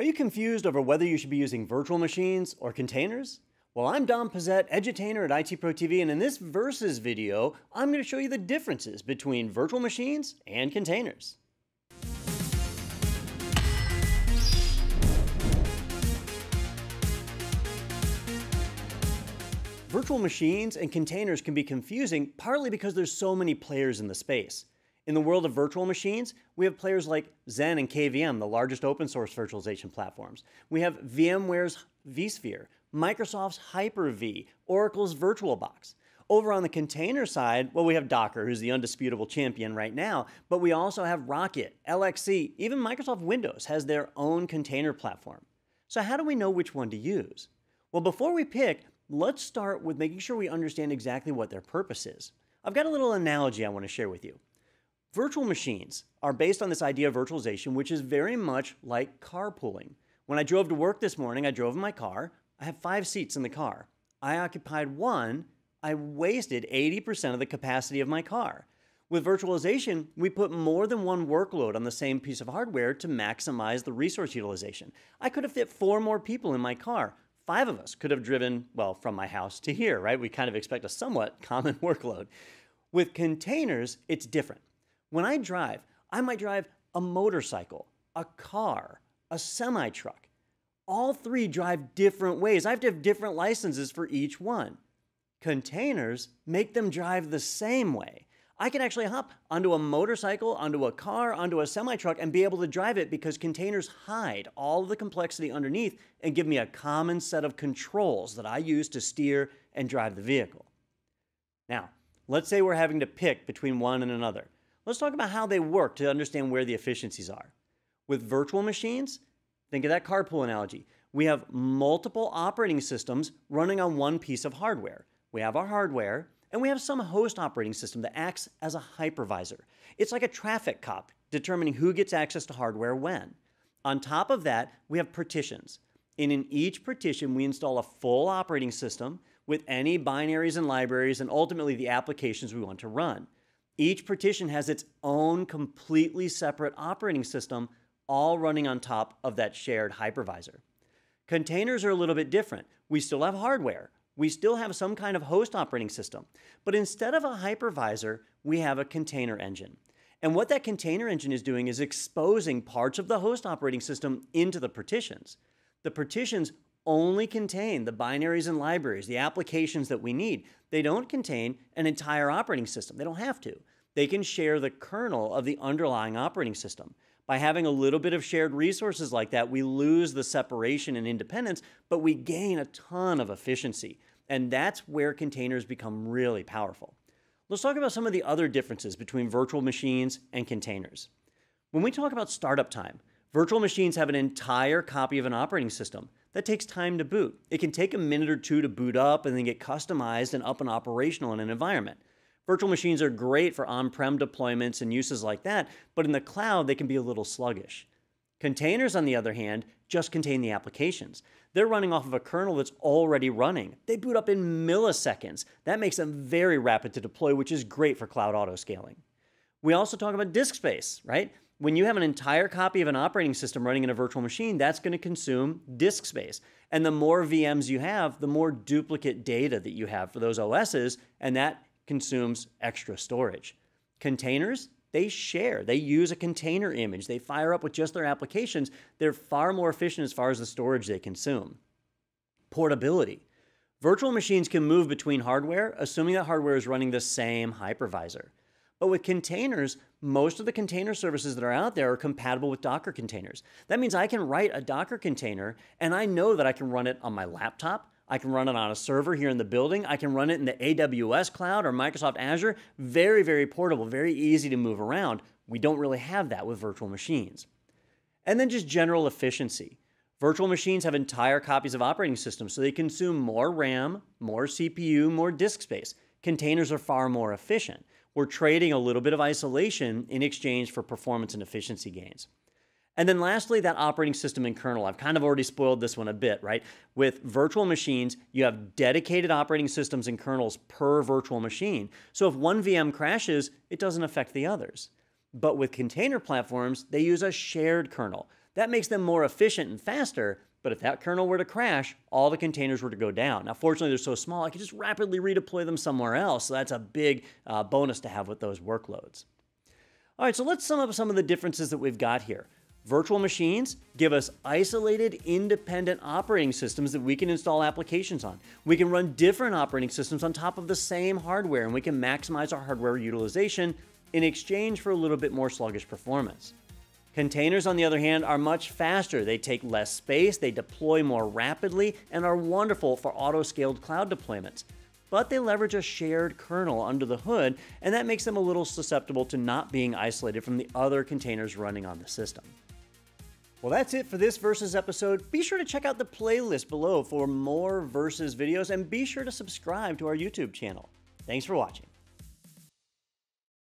Are you confused over whether you should be using virtual machines or containers? Well, I'm Don Pezet, edutainer at IT Pro TV, and in this Versus video, I'm going to show you the differences between virtual machines and containers. Virtual machines and containers can be confusing partly because there's so many players in the space. In the world of virtual machines, we have players like Xen and KVM, the largest open source virtualization platforms. We have VMware's vSphere, Microsoft's Hyper-V, Oracle's VirtualBox. Over on the container side, well, we have Docker, who's the undisputable champion right now, but we also have Rocket, LXC, even Microsoft Windows has their own container platform. So how do we know which one to use? Well, before we pick, let's start with making sure we understand exactly what their purpose is. I've got a little analogy I want to share with you. Virtual machines are based on this idea of virtualization, which is very much like carpooling. When I drove to work this morning, I drove in my car. I have five seats in the car. I occupied one. I wasted 80% of the capacity of my car. With virtualization, we put more than one workload on the same piece of hardware to maximize the resource utilization. I could have fit four more people in my car. Five of us could have driven, well, from my house to here, right? We kind of expect a somewhat common workload. With containers, it's different. When I drive, I might drive a motorcycle, a car, a semi truck. All three drive different ways. I have to have different licenses for each one. Containers make them drive the same way. I can actually hop onto a motorcycle, onto a car, onto a semi truck, and be able to drive it because containers hide all of the complexity underneath and give me a common set of controls that I use to steer and drive the vehicle. Now, let's say we're having to pick between one and another. Let's talk about how they work to understand where the efficiencies are. With virtual machines, think of that carpool analogy. We have multiple operating systems running on one piece of hardware. We have our hardware, and we have some host operating system that acts as a hypervisor. It's like a traffic cop determining who gets access to hardware when. On top of that, we have partitions. And in each partition, we install a full operating system with any binaries and libraries and ultimately the applications we want to run. Each partition has its own completely separate operating system, all running on top of that shared hypervisor. Containers are a little bit different. We still have hardware. We still have some kind of host operating system. But instead of a hypervisor, we have a container engine. And what that container engine is doing is exposing parts of the host operating system into the partitions. The partitions only contain the binaries and libraries, the applications that we need. They don't contain an entire operating system. They don't have to. They can share the kernel of the underlying operating system. By having a little bit of shared resources like that, we lose the separation and independence, but we gain a ton of efficiency. And that's where containers become really powerful. Let's talk about some of the other differences between virtual machines and containers. When we talk about startup time, virtual machines have an entire copy of an operating system that takes time to boot. It can take a minute or two to boot up and then get customized and up and operational in an environment. Virtual machines are great for on-prem deployments and uses like that, but in the cloud, they can be a little sluggish. Containers, on the other hand, just contain the applications. They're running off of a kernel that's already running. They boot up in milliseconds. That makes them very rapid to deploy, which is great for cloud auto scaling. We also talk about disk space, right? When you have an entire copy of an operating system running in a virtual machine, that's going to consume disk space. And the more VMs you have, the more duplicate data that you have for those OSs, and that consumes extra storage. Containers, they share. They use a container image. They fire up with just their applications. They're far more efficient as far as the storage they consume. Portability. Virtual machines can move between hardware, assuming that hardware is running the same hypervisor. But with containers, most of the container services that are out there are compatible with Docker containers. That means I can write a Docker container and I know that I can run it on my laptop. I can run it on a server here in the building. I can run it in the AWS cloud or Microsoft Azure. Very, very portable, very easy to move around. We don't really have that with virtual machines. And then just general efficiency. Virtual machines have entire copies of operating systems, so they consume more RAM, more CPU, more disk space. Containers are far more efficient we're trading a little bit of isolation in exchange for performance and efficiency gains. And then lastly, that operating system and kernel. I've kind of already spoiled this one a bit, right? With virtual machines, you have dedicated operating systems and kernels per virtual machine. So if one VM crashes, it doesn't affect the others. But with container platforms, they use a shared kernel. That makes them more efficient and faster, but if that kernel were to crash, all the containers were to go down. Now, fortunately, they're so small, I could just rapidly redeploy them somewhere else. So that's a big uh, bonus to have with those workloads. All right, so let's sum up some of the differences that we've got here. Virtual machines give us isolated, independent operating systems that we can install applications on. We can run different operating systems on top of the same hardware, and we can maximize our hardware utilization in exchange for a little bit more sluggish performance. Containers, on the other hand, are much faster. They take less space, they deploy more rapidly, and are wonderful for auto-scaled cloud deployments. But they leverage a shared kernel under the hood, and that makes them a little susceptible to not being isolated from the other containers running on the system. Well, that's it for this Versus episode. Be sure to check out the playlist below for more Versus videos, and be sure to subscribe to our YouTube channel. Thanks for watching.